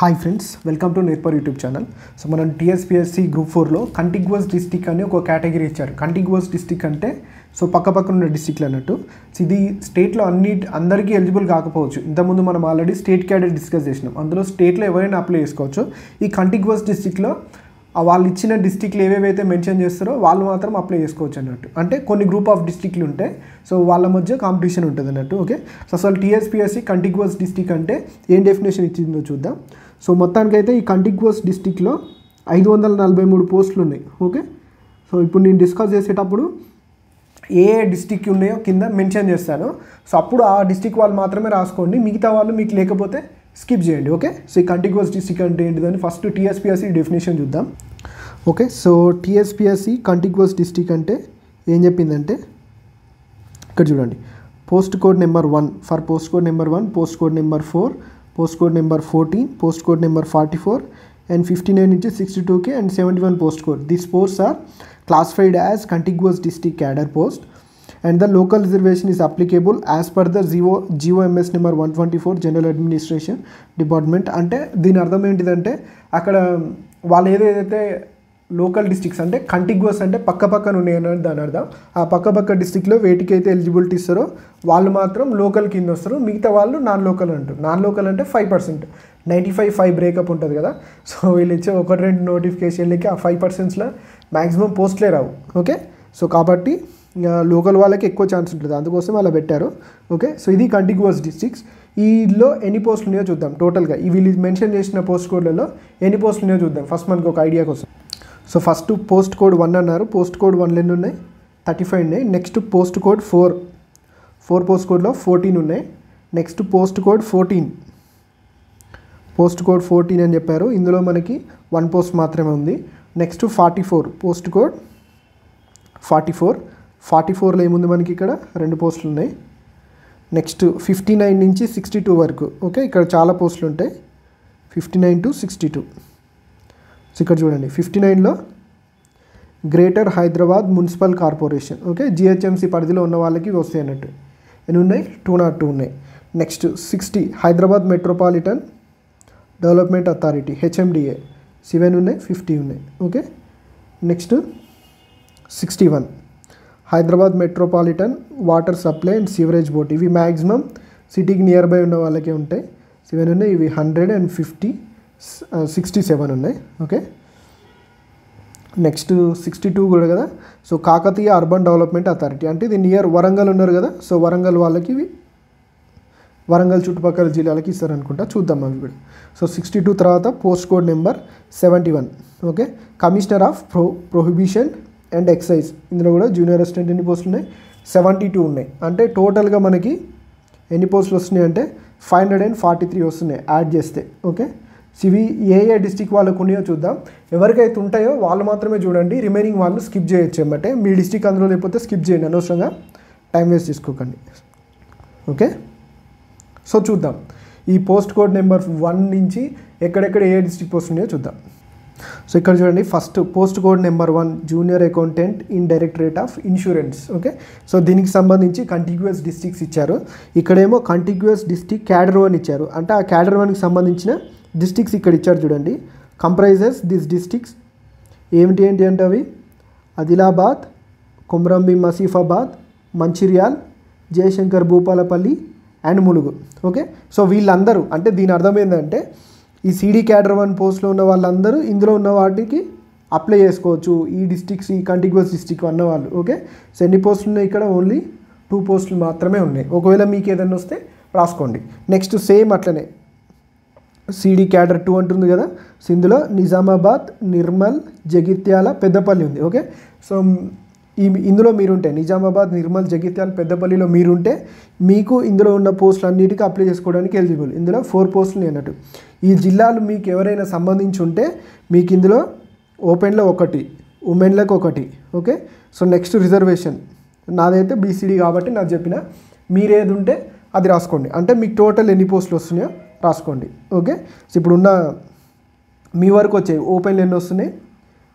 Hi friends welcome to Nerpari YouTube channel so మనం TSPSC group ఫోర్లో contiguous district అని ఒక కేటగిరీ ఇచ్చారు. కంటిగ్యువస్ డిస్టిక్ అంటే సో పక్కపక్కన ఉన్న డిస్టిక్లు అన్నట్టు. సో ఇది స్టేట్లో అన్ని అందరికీ ఎలిజిబుల్ కాకపోవచ్చు. ఇంతకుముందు మనం ఆల్రెడీ స్టేట్ క్యాడర్ డిస్కస్ చేసినాం. అందులో స్టేట్లో ఎవరైనా అప్లై చేసుకోవచ్చు. ఈ కంటిగ్యువస్ డిస్టిక్లో వాళ్ళు ఇచ్చిన డిస్టిక్లు ఏవేవైతే మెన్షన్ చేస్తారో వాళ్ళు మాత్రం అప్లై చేసుకోవచ్చు అన్నట్టు. అంటే కొన్ని గ్రూప్ ఆఫ్ డిస్టిక్లు ఉంటాయి సో వాళ్ళ మధ్య కాంపిటీషన్ ఉంటుంది అన్నట్టు ఓకే సో అసలు టీఎస్పిఎస్సి కంటిగ్యువస్ డిస్టిక్ అంటే ఏం డెఫినేషన్ ఇచ్చిందో చూద్దాం. సో మొత్తానికైతే ఈ కంటిగ్వస్ డిస్టిక్లో ఐదు వందల నలభై మూడు పోస్టులు ఉన్నాయి ఓకే? సో ఇప్పుడు నేను డిస్కస్ చేసేటప్పుడు ఏ డిస్టిక్ ఉన్నాయో కింద మెన్షన్ చేస్తాను. సో అప్పుడు ఆ డిస్టిక్ వాళ్ళు మాత్రమే రాసుకోండి. మిగతా వాళ్ళు మీకు లేకపోతే స్కిప్ చేయండి. ఓకే? సో ఈ కంటిగ్యువస్ డిస్టిక్ అంటే ఏంటిదని ఫస్ట్ టీఎస్పిఎస్సి డెఫినేషన్ చూద్దాం. Okay? So TSPSC contiguous district అంటే ఏం చెప్పిందంటే ఇక్కడ చూడండి. Post code number one for post code number one post code number four post code number fourteen post code number forty four and fifty nine నుంచి sixty టూకే and seventy one post code this post are classified as contiguous district cadre post and the local reservation is applicable as per the GO GOMS number one twenty four general administration department అంటే దీని అర్థం ఏంటిదంటే అక్కడ వాళ్ళు ఏదైతే local districts అంటే contiguous అంటే పక్క పక్కన ఉన్నాయని దాని అర్థం. ఆ పక్క పక్క డిస్ట్రిక్ట్లో వేటికైతే ఎలిజిబిలిటీ ఇస్తారో వాళ్ళు మాత్రం లోకల్ కింద వస్తారు. మిగతా వాళ్ళు నాన్ లోకల్ అంటారు. నాన్ లోకల్ అంటే five percent ninety five five breakup ఉంటుంది కదా. సో వీళ్ళు ఇచ్చే ఒకటి రెండు నోటిఫికేషన్లకి ఆ ఫైవ్ పర్సెంట్స్లో మ్యాక్సిమం పోస్ట్లే రావు. ఓకే సో కాబట్టి లోకల్ వాళ్ళకి ఎక్కువ ఛాన్స్ ఉంటుంది. అందుకోసం అలా పెట్టారు. ఓకే సో ఇది కంటిగ్యూస్ డిస్ట్రిక్ట్స్ ఈలో ఎన్ని పోస్టులు ఉన్నాయో చూద్దాం. టోటల్గా ఈ వీళ్ళు మెన్షన్ చేసిన పోస్ట్ కోడ్లలో ఎన్ని పోస్టులు ఉన్నాయో చూద్దాం. ఫస్ట్ మనకు ఒక ఐడియా కోసం. So first post code one అన్నారు. పోస్ట్ కోడ్ వన్లు ఎన్ని ఉన్నాయి? థర్టీ ఫైవ్ ఉన్నాయి. Next post code four. Four post కోడ్లో ఫోర్టీన్ ఉన్నాయి. Next post code fourteen. Post code fourteen అని చెప్పారు. ఇందులో మనకి వన్ పోస్ట్ మాత్రమే ఉంది. Next forty four. Post code forty four. Forty ఫోర్లో ఏముంది మనకి ఇక్కడ? రెండు పోస్టులు ఉన్నాయి. నెక్స్ట్ ఫిఫ్టీ నైన్ నుంచి సిక్స్టీ టూ వరకు. ఓకే? ఇక్కడ చాలా పోస్టులు ఉంటాయి. Fifty nine to sixty two. So ఇక్కడ చూడండి ఫిఫ్టీ నైన్లో greater Hyderabad municipal corporation okay GHMC పరిధిలో ఉన్న వాళ్ళకి వస్తాయి అన్నట్టు. ఎన్ని ఉన్నాయి? టూ నాట్ టూ ఉన్నాయి. Next sixty Hyderabad metropolitan development authority HMDA seven ఉన్నాయి ఫిఫ్టీ ఉన్నాయి okay next sixty one Hyderabad metropolitan water supply and sewerage board ఇవి మ్యాక్సిమం సిటీకి నియర్ బై ఉన్న వాళ్ళకే ఉంటాయి. సెవెన్ ఉన్నాయి ఇవి hundred and fifty sixty seven ఉన్నాయి. ఓకే. నెక్స్ట్ సిక్స్టీ టూ కూడా కదా. So Kakatiya urban development authority. అంటే ఇది నియర్ వరంగల్ ఉన్నారు కదా. సో వరంగల్ వాళ్ళకి వరంగల్ చుట్టుపక్కల జిల్లాలకి ఇస్తారు అనుకుంటా చూద్దాం అవి కూడా. సో సిక్స్టీ టూ తర్వాత post code number seventy one. Okay. Commissioner of pro prohibition and excise. ఇందులో కూడా జూనియర్ అసిస్టెంట్ ఎన్ని పోస్టులు ఉన్నాయి? సెవెంటీ టూ ఉన్నాయి. అంటే టోటల్గా మనకి ఎన్ని పోస్టులు వస్తున్నాయి అంటే five hundred and forty three వస్తున్నాయి యాడ్ చేస్తే. ఓకే. ఇవి ఏ ఏ డిస్టిక్ వాళ్ళకు ఉన్నాయో చూద్దాం. ఎవరికైతే ఉంటాయో వాళ్ళు మాత్రమే చూడండి. రిమైనింగ్ వాళ్ళు స్కిప్ చేయొచ్చు అన్నమాట మీ డిస్టిక్ అందులో లేకపోతే స్కిప్ చేయండి. అనవసరంగా టైం వేస్ట్ చేసుకోకండి. ఓకే? సో చూద్దాం. ఈ పోస్ట్ కోడ్ నెంబర్ వన్ నుంచి ఎక్కడెక్కడ ఏ డిస్టిక్ పోస్ట్ ఉన్నాయో చూద్దాం. సో ఇక్కడ చూడండి first post code number one junior accountant in directorate of insurance okay? So దీనికి సంబంధించి కంటిగ్యూస్ డిస్టిక్స్ ఇచ్చారు. ఇక్కడేమో కంటిగ్యూస్ డిస్టిక్ క్యాడర్ వన్ ఇచ్చారు. అంటే ఆ క్యాడర్ వన్కి సంబంధించిన డిస్టిక్స్ ఇక్కడ ఇచ్చారు చూడండి. కంప్రైజెస్ దిస్ డిస్టిక్స్ ఏమిటి ఏంటి అంటే అవి? Adilabad Kumrambheem Asifabad Mancherial Jayashankar Bhupalpally and Mulugu. Okay? So వీళ్ళందరూ అంటే దీని అర్థం ఏంటంటే ఈ సీడీ క్యాడర్ వన్ పోస్ట్లో ఉన్న వాళ్ళందరూ ఇందులో ఉన్న వాటికి అప్లై చేసుకోవచ్చు. ఈ డిస్టిక్స్ ఈ కంటిగ్యూస్ డిస్టిక్ అన్న వాళ్ళు. ఓకే? సో ఎన్ని పోస్టులు ఉన్నాయి ఇక్కడ? ఓన్లీ టూ పోస్టులు మాత్రమే ఉన్నాయి. ఒకవేళ మీకు ఏదైనా వస్తే రాసుకోండి. నెక్స్ట్ సేమ్ అట్లనే. సిడి క్యాడర్ టూ అంటుంది కదా. సో ఇందులో నిజామాబాద్ నిర్మల్ జగిత్యాల పెద్దపల్లి ఉంది. ఓకే? సో ఈ ఇందులో మీరుంటే నిజామాబాద్ నిర్మల్ జగిత్యాల పెద్దపల్లిలో మీరుంటే మీకు ఇందులో ఉన్న పోస్టులు అన్నిటికీ అప్లై చేసుకోవడానికి ఎలిజిబుల్ ఇందులో ఫోర్ పోస్టులు అన్నట్టు. ఈ జిల్లాలు మీకు ఎవరైనా సంబంధించి ఉంటే మీకు ఇందులో ఓపెన్లో ఒకటి ఉమెన్లకు ఒకటి. ఓకే? సో నెక్స్ట్ రిజర్వేషన్ నాదైతే బీసీడీ కాబట్టి నాకు చెప్పిన మీరేది ఉంటే అది రాసుకోండి. అంటే మీకు టోటల్ ఎన్ని పోస్టులు వస్తున్నాయో రాసుకోండి. ఓకే? సో ఇప్పుడున్న మీ వరకు వచ్చాయి ఓపెన్లు ఎన్ని వస్తున్నాయి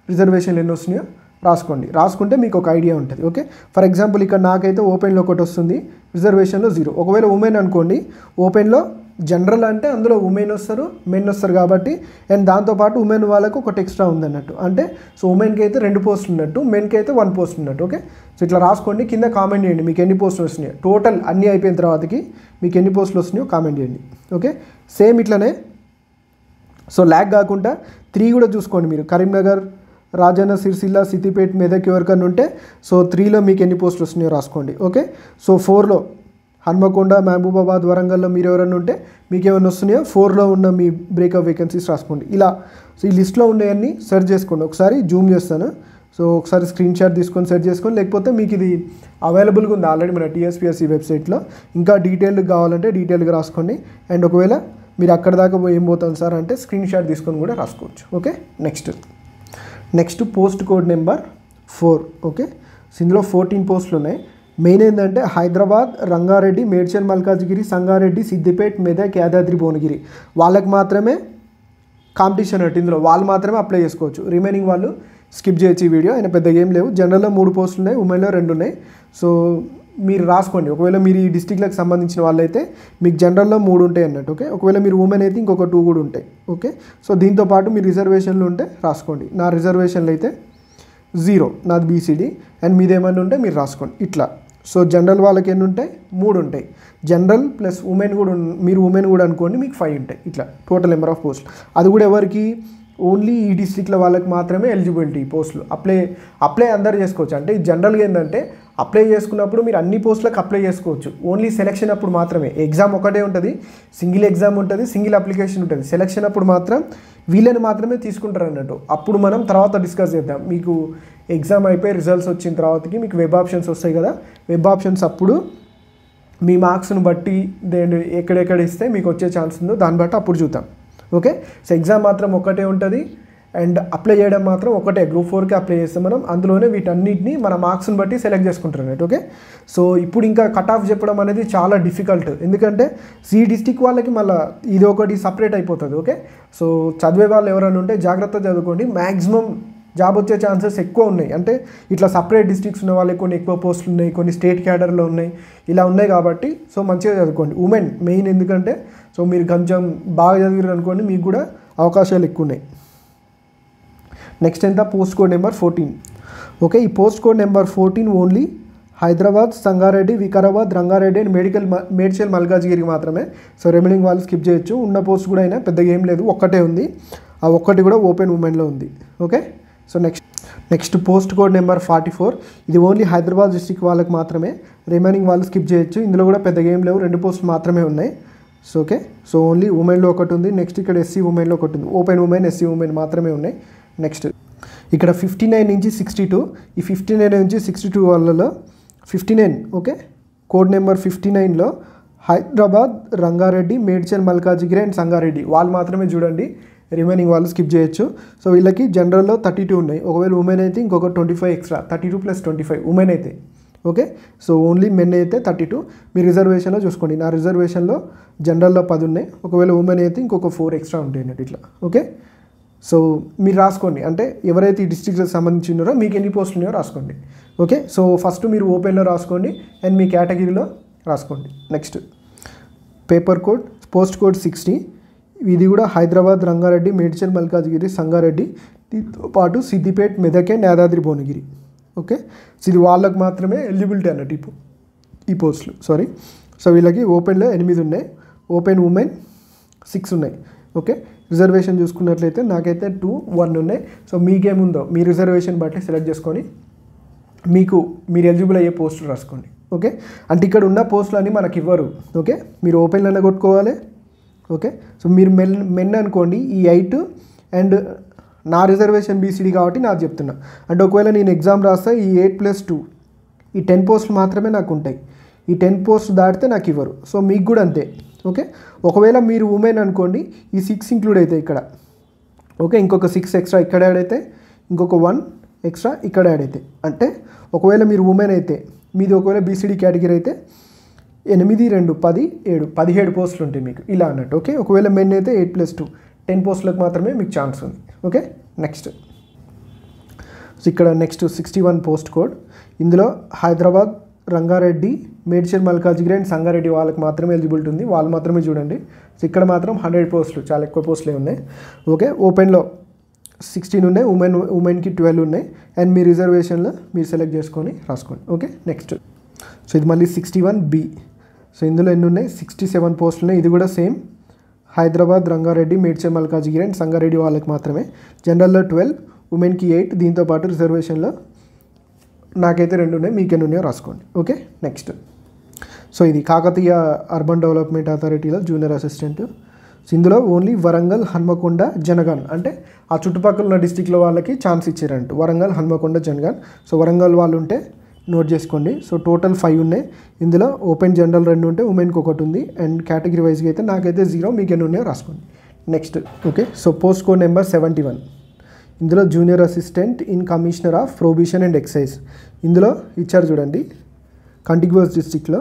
రిజర్వేషన్లు ఎన్ని వస్తున్నాయో రాసుకోండి. రాసుకుంటే మీకు ఒక ఐడియా ఉంటుంది. ఓకే? ఫర్ ఎగ్జాంపుల్ ఇక్కడ నాకైతే ఓపెన్లో ఒకటి వస్తుంది రిజర్వేషన్లో జీరో. ఒకవేళ ఉమెన్ అనుకోండి ఓపెన్లో జనరల్ అంటే అందులో ఉమెన్ వస్తారు మెన్ వస్తారు కాబట్టి అండ్ దాంతోపాటు ఉమెన్ వాళ్ళకు ఒకటి ఎక్స్ట్రా ఉందన్నట్టు. అంటే సో ఉమెన్కి అయితే రెండు పోస్టులు ఉన్నట్టు మెన్కి అయితే వన్ పోస్ట్ ఉన్నట్టు ఓకే సో ఇట్లా రాసుకోండి కింద కామెంట్ చేయండి మీకు ఎన్ని పోస్టులు వస్తున్నాయో. టోటల్ అన్నీ అయిపోయిన తర్వాతకి మీకు ఎన్ని పోస్టులు వస్తున్నాయో కామెంట్ చేయండి ఓకే సేమ్ ఇట్లనే. సో ల్యాక్ కాకుండా త్రీ కూడా చూసుకోండి మీరు. కరీంనగర్ రాజన్న సిరిసిల్ల సిద్దిపేట మెదక్ ఎవరికన్నా ఉంటే సో త్రీలో మీకు ఎన్ని పోస్టులు వస్తున్నాయో రాసుకోండి ఓకే సో ఫోర్లో హన్మకొండ మహబూబాబాద్ వరంగల్లో మీరు ఎవరైనా ఉంటే మీకు ఏమైనా వస్తున్నాయో? ఫోర్లో ఉన్న మీ బ్రేకప్ వేకెన్సీస్ రాసుకోండి. ఇలా సో ఈ లిస్ట్లో ఉండేవన్నీ సెర్చ్ చేసుకోండి. ఒకసారి జూమ్ చేస్తాను. సో ఒకసారి స్క్రీన్ షాట్ తీసుకొని సెర్చ్ చేసుకొని లేకపోతే మీకు ఇది అవైలబుల్గా ఉంది ఆల్రెడీ మన టీఎస్పిఎస్సి వెబ్సైట్లో. ఇంకా డీటెయిల్గా కావాలంటే డీటెయిల్గా రాసుకోండి. అండ్ ఒకవేళ మీరు అక్కడ దాకా ఏం పోతాను సార్ అంటే స్క్రీన్ షాట్ తీసుకొని కూడా రాసుకోవచ్చు. Okay? Next. Next post code number four. Okay? So ఇందులో ఫోర్టీన్ పోస్టులు ఉన్నాయి. మెయిన్ ఏంటంటే హైదరాబాద్ రంగారెడ్డి మేడ్చల్ మల్కాజ్గిరి సంగారెడ్డి సిద్దిపేట్ మెదక్ యాదాద్రి భువనగిరి. వాళ్ళకి మాత్రమే కాంపిటీషన్ అన్నట్టు ఇందులో. వాళ్ళు మాత్రమే అప్లై చేసుకోవచ్చు. రిమైనింగ్ వాళ్ళు స్కిప్ చేయొచ్చు ఈ వీడియో ఆయన పెద్దగా ఏం లేవు. జనరల్లో మూడు పోస్టులు ఉన్నాయి. ఉమెన్లో రెండు ఉన్నాయి. సో మీరు రాసుకోండి. ఒకవేళ మీరు ఈ డిస్టిక్లకు సంబంధించిన వాళ్ళైతే మీకు జనరల్లో మూడు ఉంటాయి అన్నట్టు ఓకే ఒకవేళ మీరు ఉమెన్ అయితే ఇంకొక టూ కూడా ఉంటాయి ఓకే సో దీంతో పాటు మీ రిజర్వేషన్లు ఉంటే రాసుకోండి. నా రిజర్వేషన్లు అయితే జీరో నాది బీసీడీ అండ్ మీదేమన్నా ఉంటే మీరు రాసుకోండి. ఇట్లా. సో జనరల్ వాళ్ళకి ఎన్ని ఉంటాయి మూడు ఉంటాయి జనరల్ ప్లస్ ఉమెన్ కూడా మీరు ఉమెన్ కూడా అనుకోండి మీకు ఫైవ్ ఉంటాయి ఇట్లా టోటల్ నెంబర్ ఆఫ్ పోస్టులు. అది కూడా ఎవరికి? ఓన్లీ ఈ డిస్ట్రిక్ట్ల వాళ్ళకి మాత్రమే ఎలిజిబిలిటీ పోస్టులు. అప్లై అప్లై అందరు చేసుకోవచ్చు. అంటే జనరల్గా ఏంటంటే అప్లై చేసుకున్నప్పుడు మీరు అన్ని పోస్టులకు అప్లై చేసుకోవచ్చు. ఓన్లీ సెలెక్షన్ అప్పుడు మాత్రమే. ఎగ్జామ్ ఒకటే ఉంటుంది సింగిల్ ఎగ్జామ్ ఉంటుంది సింగిల్ అప్లికేషన్ ఉంటుంది. సెలెక్షన్ అప్పుడు మాత్రం వీళ్ళని మాత్రమే తీసుకుంటారు అన్నట్టు అప్పుడు మనం తర్వాత డిస్కస్ చేద్దాం. మీకు ఎగ్జామ్ అయిపోయి రిజల్ట్స్ వచ్చిన తర్వాతకి మీకు వెబ్ ఆప్షన్స్ వస్తాయి కదా? వెబ్ ఆప్షన్స్ అప్పుడు మీ మార్క్స్ని బట్టి దేని ఎక్కడెక్కడ ఇస్తే మీకు వచ్చే ఛాన్స్ ఉందో దాన్ని బట్టి అప్పుడు చూద్దాం. ఓకే సో ఎగ్జామ్ మాత్రం ఒకటే ఉంటుంది. అండ్ అప్లై చేయడం మాత్రం ఒకటే గ్రూప్ ఫోర్కి అప్లై చేస్తాం మనం. అందులోనే వీటన్నిటిని మన మార్క్స్ని బట్టి సెలెక్ట్ చేసుకుంటారు ఓకే సో ఇప్పుడు ఇంకా కట్ ఆఫ్ చెప్పడం అనేది చాలా డిఫికల్ట్ ఎందుకంటే సి డిస్టిక్ వాళ్ళకి మళ్ళీ ఇది ఒకటి సపరేట్ అయిపోతుంది ఓకే సో చదివే వాళ్ళు ఎవరైనా ఉంటే జాగ్రత్త చదువుకోండి. మ్యాక్సిమం జాబ్ వచ్చే ఛాన్సెస్ ఎక్కువ ఉన్నాయి. అంటే ఇట్లా సపరేట్ డిస్ట్రిక్ట్స్ ఉన్న వాళ్ళకి కొన్ని ఎక్కువ పోస్టులు ఉన్నాయి కొన్ని స్టేట్ క్యాడర్లో ఉన్నాయి. ఇలా ఉన్నాయి కాబట్టి సో మంచిగా చదువుకోండి. ఉమెన్ మెయిన్ ఎందుకంటే సో మీరు కొంచెం బాగా చదివారు అనుకోండి మీకు కూడా అవకాశాలు ఎక్కువ ఉన్నాయి. నెక్స్ట్ ఎంత post code number fourteen okay ఈ post code number fourteen only Hyderabad Sangareddy Vikarabad Rangareddy and medical Medchal మల్కాజ్గిరికి మాత్రమే. సో రెమెనింగ్ వాళ్ళు స్కిప్ చేయొచ్చు. ఉన్న పోస్ట్ కూడా అయినా పెద్దగా ఏం లేదు. ఒక్కటే ఉంది. ఆ ఒక్కటి కూడా ఓపెన్ ఉమెన్లో ఉంది. Okay so next next post code number forty four ఇది ఓన్లీ హైదరాబాద్ డిస్టిక్ వాళ్ళకి మాత్రమే. రిమైనింగ్ వాళ్ళు స్కిప్ చేయొచ్చు. ఇందులో కూడా పెద్దగా ఏం లేవు. రెండు పోస్టులు మాత్రమే ఉన్నాయి. సో ఓకే సో ఓన్లీ ఉమెన్లో ఒకటి ఉంది. నెక్స్ట్ ఇక్కడ ఎస్సీ ఉమెన్లో ఒకటి ఉంది. ఓపెన్ ఉమెన్ ఎస్సీ ఉమెన్ మాత్రమే ఉన్నాయి. నెక్స్ట్. ఇక్కడ ఫిఫ్టీ నైన్ నుంచి సిక్స్టీ టూ ఈ ఫిఫ్టీ నైన్ నుంచి సిక్స్టీ టూ వాళ్ళలో fifty nine okay? Code number fifty నైన్లో హైదరాబాద్ రంగారెడ్డి మేడ్చల్ మల్కాజిగిరి అండ్ సంగారెడ్డి. వాళ్ళు మాత్రమే చూడండి. రిమైనింగ్ వాళ్ళు స్కిప్ చేయొచ్చు. సో వీళ్ళకి జనరల్లో థర్టీ టూ ఉన్నాయి. ఒకవేళ ఉమెన్ అయితే ఇంకొక twenty five extra thirty two plus twenty five women అయితే. ఓకే? సో ఓన్లీ మెన్ అయితే థర్టీ టూ మీ రిజర్వేషన్లో చూసుకోండి. నా రిజర్వేషన్లో జనరల్లో పది ఉన్నాయి. ఒకవేళ ఉమెన్ అయితే ఇంకొక ఫోర్ ఎక్స్ట్రా ఉంటాయి అన్నట్టు ఇట్లా. ఓకే? సో మీరు రాసుకోండి. అంటే ఎవరైతే ఈ డిస్ట్రిక్ట్కి సంబంధించి ఉన్నారో మీకు ఎన్ని పోస్టులు ఉన్నాయో రాసుకోండి. ఓకే? సో ఫస్ట్ మీరు ఓపెన్లో రాసుకోండి. అండ్ మీ కేటగిరీలో రాసుకోండి. Next paper code post code sixty. ఇది కూడా హైదరాబాద్ రంగారెడ్డి మేడ్చల్ మల్కాజ్గిరి సంగారెడ్డి. దీంతో పాటు Siddipet Medak and Yadadri Bhuvanagiri. Okay? So ఇది వాళ్ళకు మాత్రమే ఎలిజిబిలిటీ అన్నట్టు ఈ ఈ పోస్టులు. సారీ. సో వీళ్ళకి ఓపెన్లో ఎనిమిది ఉన్నాయి. ఓపెన్ ఉమెన్ సిక్స్ ఉన్నాయి. ఓకే? రిజర్వేషన్ చూసుకున్నట్లయితే నాకైతే టూ వన్ ఉన్నాయి. సో మీకేముందో మీ రిజర్వేషన్ బట్టి సెలెక్ట్ చేసుకొని మీకు మీరు ఎలిజిబుల్ అయ్యే పోస్టులు రాసుకోండి. ఓకే? అంటే ఇక్కడ ఉన్న పోస్టులు అన్నీ మనకి ఇవ్వరు. ఓకే? మీరు ఓపెన్లోనే కొట్టుకోవాలి. ఓకే? సో మీరు మెన్ మెన్ అనుకోండి ఈ ఎయిట్ అండ్ నా రిజర్వేషన్ బీసీడీ కాబట్టి నాకు చెప్తున్నా. అంటే ఒకవేళ నేను ఎగ్జామ్ రాస్తే ఈ ఎయిట్ ప్లస్ టూ ఈ టెన్ పోస్టులు మాత్రమే నాకు ఉంటాయి. ఈ టెన్ పోస్ట్ దాటితే నాకు ఇవ్వరు. సో మీకు కూడా అంతే. ఓకే? ఒకవేళ మీరు ఉమెన్ అనుకోండి ఈ సిక్స్ ఇంక్లూడ్ అవుతాయి ఇక్కడ. ఓకే? ఇంకొక సిక్స్ ఎక్స్ట్రా ఇక్కడ యాడ్ అయితే ఇంకొక వన్ ఎక్స్ట్రా ఇక్కడ యాడ్ అయితే. అంటే ఒకవేళ మీరు ఉమెన్ అయితే మీది ఒకవేళ బీసీడీ కేటగిరీ అయితే ఎనిమిది రెండు పది ఏడు పదిహేడు పోస్టులు ఉంటాయి మీకు. ఇలా అన్నట్టు ఓకే? ఒకవేళ మెన్ అయితే ఎయిట్ ప్లస్ టూ టెన్ పోస్టులకు మాత్రమే మీకు ఛాన్స్ ఉంది. ఓకే? నెక్స్ట్ సో ఇక్కడ next sixty one post code ఇందులో హైదరాబాద్ రంగారెడ్డి మేడ్చల్ మల్కాజ్గిరి అండ్ సంగారెడ్డి వాళ్ళకి మాత్రమే ఎలిజిబిలిటీ ఉంది వాళ్ళు మాత్రమే చూడండి. సో ఇక్కడ మాత్రం హండ్రెడ్ పోస్టులు చాలా ఎక్కువ పోస్టులే ఉన్నాయి. ఓకే ఓపెన్లో సిక్స్టీన్ ఉన్నాయి. ఉమెన్ ఉమెన్కి ట్వెల్వ్ ఉన్నాయి. అండ్ మీ రిజర్వేషన్లో మీరు సెలెక్ట్ చేసుకొని రాసుకోండి. ఓకే నెక్స్ట్ సో ఇది మళ్ళీ సిక్స్టీ వన్ బి సో ఇందులో ఎన్ని ఉన్నాయి? సిక్స్టీ సెవెన్ పోస్టులు ఉన్నాయి. ఇది కూడా సేమ్ హైదరాబాద్ రంగారెడ్డి మేడ్చల్ మల్కాజ్గిరి అండ్ సంగారెడ్డి వాళ్ళకి మాత్రమే. జనరల్లో ట్వెల్వ్ ఉమెన్కి ఎయిట్ దీంతోపాటు రిజర్వేషన్లో నాకైతే రెండు ఉన్నాయి. మీకెన్ని ఉన్నాయో రాసుకోండి. ఓకే నెక్స్ట్ సో ఇది కాకతీయ అర్బన్ డెవలప్మెంట్ అథారిటీలో జూనియర్ అసిస్టెంట్ సో ఇందులో ఓన్లీ వరంగల్ హన్మకొండ జనగాన్ అంటే ఆ చుట్టుపక్కల ఉన్న డిస్టిక్లో వాళ్ళకి ఛాన్స్ ఇచ్చారంట. వరంగల్ హన్మకొండ జనగాన్. సో వరంగల్ వాళ్ళు ఉంటే నోట్ చేసుకోండి. సో టోటల్ ఫైవ్ ఉన్నాయి. ఇందులో ఓపెన్ జనరల్ రెండు ఉంటే ఉమెన్కి ఒకటి ఉంది. అండ్ కేటగిరీ వైజ్గా అయితే నాకైతే జీరో మీకు ఎన్ని ఉన్నాయో రాసుకోండి. Next okay so post code number seventy one ఇందులో junior assistant in commissioner of prohibition and excise ఇందులో ఇచ్చారు చూడండి. కంటిగ్యూస్ డిస్టిక్లో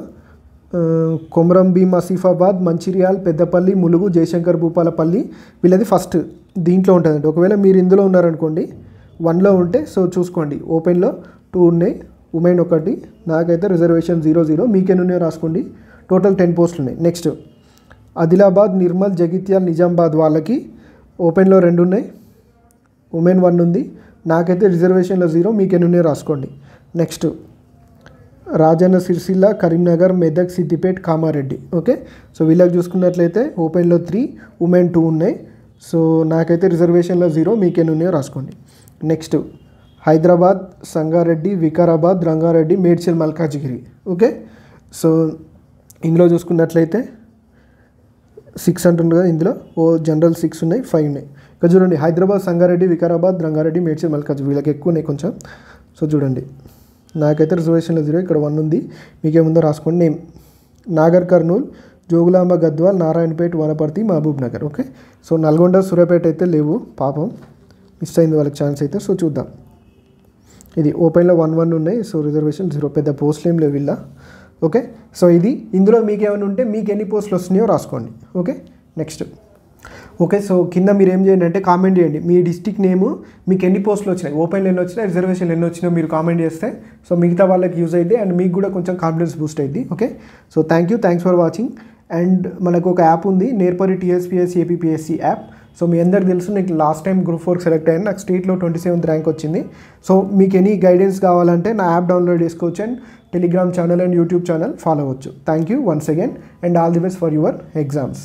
కొమరం భీమ్ ఆసిఫాబాద్ మంచిర్యాల్ పెద్దపల్లి ములుగు జయశంకర్ భూపాలపల్లి వీళ్ళది ఫస్ట్ దీంట్లో ఉంటుందండి. ఒకవేళ మీరు ఇందులో ఉన్నారనుకోండి వన్లో ఉంటే సో చూసుకోండి. ఓపెన్లో టూ ఉన్నాయి. ఉమెన్ ఒకటి నాకైతే రిజర్వేషన్ జీరో జీరో మీకెన్ని రాసుకోండి. టోటల్ టెన్ పోస్టులు ఉన్నాయి. నెక్స్ట్ ఆదిలాబాద్ నిర్మల్ జగిత్యాల్ నిజామాబాద్ వాళ్ళకి ఓపెన్లో రెండు ఉన్నాయి. ఉమెన్ వన్ ఉంది. నాకైతే రిజర్వేషన్లో జీరో మీకెన్నున్నాయో రాసుకోండి. Next Rajanna Sircilla Karimnagar Medak Siddipet Kamareddy. Okay? So వీళ్ళకి చూసుకున్నట్లయితే ఓపెన్లో త్రీ ఉమెన్ టూ ఉన్నాయి. సో నాకైతే రిజర్వేషన్లో జీరో మీకేను ఉన్నాయో రాసుకోండి. Next Hyderabad Sangareddy Vikarabad Rangareddy Medchal Malkajgiri. Okay? So ఇందులో చూసుకున్నట్లయితే సిక్స్ అంటుండగా కదా ఇందులో? ఓ జనరల్ సిక్స్ ఉన్నాయి ఫైవ్ ఉన్నాయి. ఇక్కడ చూడండి హైదరాబాద్ సంగారెడ్డి వికారాబాద్ రంగారెడ్డి మేడ్చల్ మల్కాజ్గిరి వీళ్ళకి ఎక్కువ ఉన్నాయి కొంచెం. సో చూడండి. నాకైతే రిజర్వేషన్లో జీరో ఇక్కడ వన్ ఉంది. మీకేముందో రాసుకోండి. Name. Nagarkurnool Jogulamba Gadwal Narayanpet Wanaparthy Mahabubnagar. Okay? So Nalgonda Suryapet అయితే లేవు. పాపం మిస్ అయింది వాళ్ళకి ఛాన్స్ అయితే. సో చూద్దాం. ఇది ఓపెన్లో వన్ వన్ ఉన్నాయి. సో రిజర్వేషన్ జీరో పెద్ద పోస్టులు ఏం లేవు వీళ్ళ. ఓకే? సో ఇది. ఇందులో మీకు ఏమైనా ఉంటే మీకు ఎన్ని పోస్టులు వస్తున్నాయో రాసుకోండి. ఓకే? నెక్స్ట్ ఓకే సో కింద మీరు ఏం చేయండి అంటే కామెంట్ చేయండి. మీ డిస్టిక్ నేము మీకు ఎన్ని పోస్టులు వచ్చినాయి? ఓపెన్లు ఎన్ని వచ్చినాయి రిజర్వేషన్ ఎన్ని వచ్చినాయో మీరు కామెంట్ చేస్తే సో మిగతా వాళ్ళకి యూజ్ అయింది అండ్ మీకు కూడా కొంచెం కాన్ఫిడెన్స్ బూస్ట్ అయింది okay so thank you thanks for watching and మనకు ఒక యాప్ ఉంది Nerpari TSPSC APPSC app so మీ అందరికి తెలుసు నీకు last time group four select అయ్యాను. నాకు స్టేట్లో ట్వంటీ సెవెంత్ ర్యాంక్ వచ్చింది. సో మీకు ఎనీ గైడెన్స్ కావాలంటే నా యాప్ డౌన్లోడ్ చేసుకోవచ్చు and Telegram channel and YouTube channel follow అవ్వచ్చు. Thank you once again and all the best for your exams